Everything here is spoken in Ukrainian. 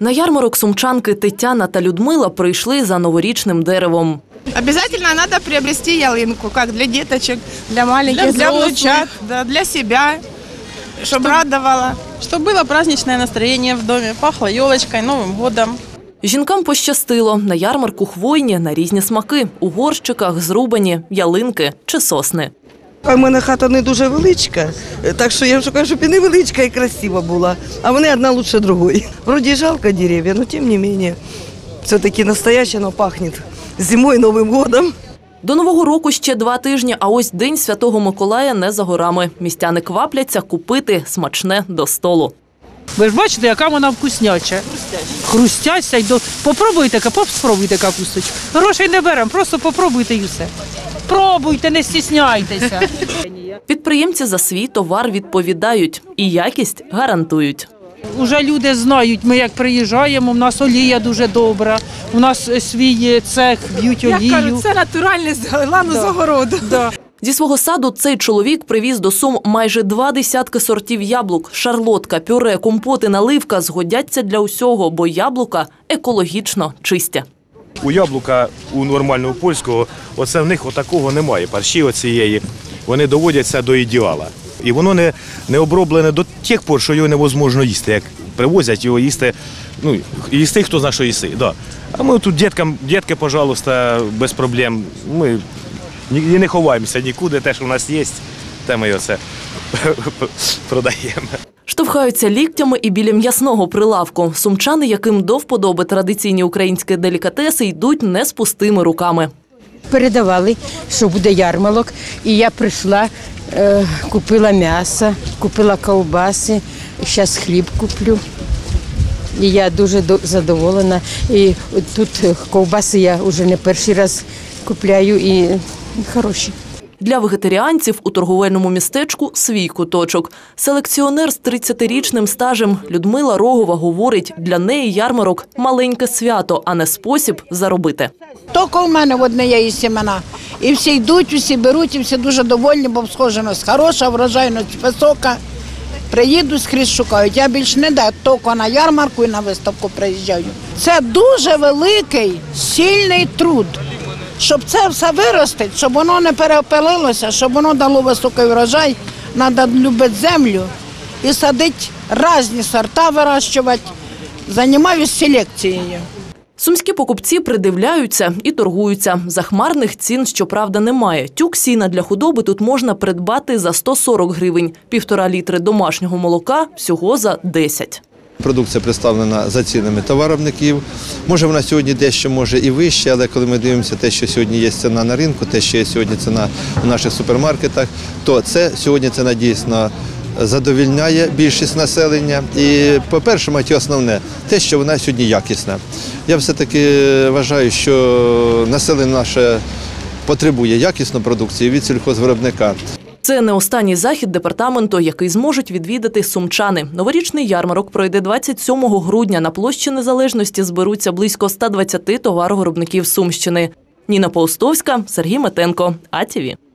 На ярмарок сумчанки Тетяна та Людмила прийшли за новорічним деревом. Обязательно надо приобрести ялинку, как для деточек, для маленьких, Для для, взрослых. внучат, да, для себя, чтобы радовало. Чтобы было праздничное настроение в доме, пахло елочкой, Новым годом. Жінкам пощастило на ярмарку хвойні на різні смаки у горщиках, зрубані, ялинки чи сосни. А в мене хата не дуже величка, так що я шукаю, щоб і невеличка, і красива була. А вони одна лучше другої. Вроді жалко дерев'я, але тим не менше, все-таки настояще, воно пахне зимою, Новим годом. До нового року ще два тижні, а ось день святого Миколая не за горами. Містяни квапляться купити смачне до столу. Ви ж бачите, яка вона вкусняча. Хрустяща. й до... Попробуйте, ка- спробуйте капусточку. Грошей не беремо, просто попробуйте і все. Пробуйте, не стісняйтеся. Підприємці за свій товар відповідають і якість гарантують. Уже люди знають, ми як приїжджаємо, у нас олія дуже добра, у нас свій цех б'ють олію. кажуть, це натуральне з лану з огороду. Да. Зі свого саду цей чоловік привіз до Сум майже два десятки сортів яблук. Шарлотка, пюре, компоти, наливка згодяться для усього, бо яблука екологічно чисті. У яблука у нормального польського, оце в них отакого немає. Парші оцієї, вони доводяться до ідеала. І воно не, не оброблене до тих пор, що його невозможно їсти. Як привозять його їсти, ну, їсти, хто знає, що їсти. Да. А ми тут діткам, дітки, пожалуйста, без проблем. Ми і не ховаємося нікуди, те, що в нас є, те ми оце продаємо. Штовхаються ліктями і біля м'ясного прилавку. Сумчани, яким до вподоби традиційні українські делікатеси, йдуть не з пустими руками. передавали, що буде ярмарок. І я прийшла, е, купила м'ясо, купила ковбаси, зараз хліб куплю. І я дуже до- задоволена. І тут ковбаси я вже не перший раз купляю і хороші. Для вегетаріанців у торговельному містечку свій куточок. Селекціонер з 30-річним стажем Людмила Рогова говорить, для неї ярмарок маленьке свято, а не спосіб заробити. Тільки в мене одне є і сімена. І всі йдуть, всі беруть, і всі дуже довольні, бо схоженість хороша, врожайність висока. Приїдуть, скрізь шукають. Я більш не де, тільки на ярмарку і на виставку приїжджаю. Це дуже великий, сильний труд. Щоб це все виростити, щоб воно не переопилилося, щоб воно дало високий врожай, треба любити землю і садити різні сорта вирощувати. Займаюся селекцією. Сумські покупці придивляються і торгуються. Захмарних цін, щоправда, немає. Тюк сіна для худоби тут можна придбати за 140 гривень. Півтора літри домашнього молока всього за 10. Продукція представлена за цінами товаровників. Може вона сьогодні дещо може і вище, але коли ми дивимося те, що сьогодні є ціна на ринку, те, що є сьогодні ціна у наших супермаркетах, то це сьогодні ціна дійсно задовільняє більшість населення. І, по-перше, мать, основне, те, що вона сьогодні якісна. Я все-таки вважаю, що населення наше потребує якісної продукції від сільхозвиробника. Це не останній захід департаменту, який зможуть відвідати сумчани. Новорічний ярмарок пройде 27 грудня. На площі Незалежності зберуться близько 120 товаровиробників Сумщини. Ніна Поустовська, Сергій Метенко, АТВ.